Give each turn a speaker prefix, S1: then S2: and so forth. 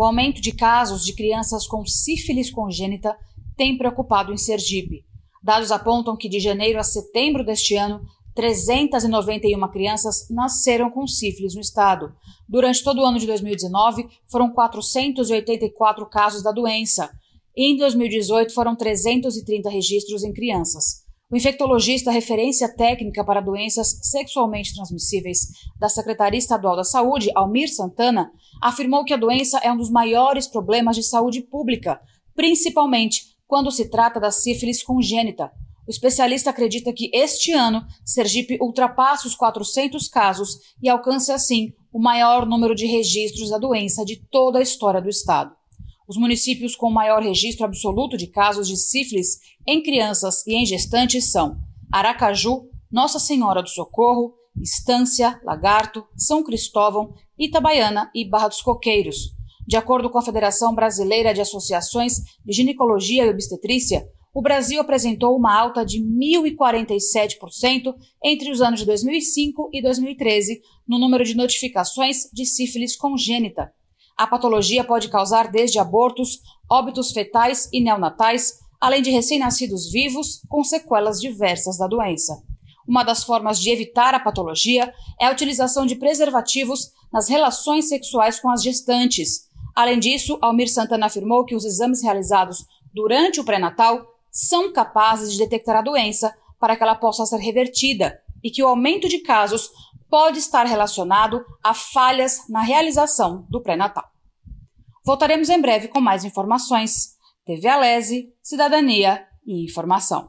S1: O aumento de casos de crianças com sífilis congênita tem preocupado em Sergipe. Dados apontam que de janeiro a setembro deste ano, 391 crianças nasceram com sífilis no estado. Durante todo o ano de 2019, foram 484 casos da doença. E em 2018, foram 330 registros em crianças. O infectologista referência técnica para doenças sexualmente transmissíveis da Secretaria Estadual da Saúde, Almir Santana, afirmou que a doença é um dos maiores problemas de saúde pública, principalmente quando se trata da sífilis congênita. O especialista acredita que este ano Sergipe ultrapasse os 400 casos e alcance assim o maior número de registros da doença de toda a história do estado. Os municípios com maior registro absoluto de casos de sífilis em crianças e em gestantes são Aracaju, Nossa Senhora do Socorro, Estância, Lagarto, São Cristóvão, Itabaiana e Barra dos Coqueiros. De acordo com a Federação Brasileira de Associações de Ginecologia e Obstetrícia, o Brasil apresentou uma alta de 1.047% entre os anos de 2005 e 2013 no número de notificações de sífilis congênita. A patologia pode causar desde abortos, óbitos fetais e neonatais, além de recém-nascidos vivos com sequelas diversas da doença. Uma das formas de evitar a patologia é a utilização de preservativos nas relações sexuais com as gestantes. Além disso, Almir Santana afirmou que os exames realizados durante o pré-natal são capazes de detectar a doença para que ela possa ser revertida e que o aumento de casos pode estar relacionado a falhas na realização do pré-natal. Voltaremos em breve com mais informações. TV Alese, Cidadania e Informação.